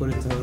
por estar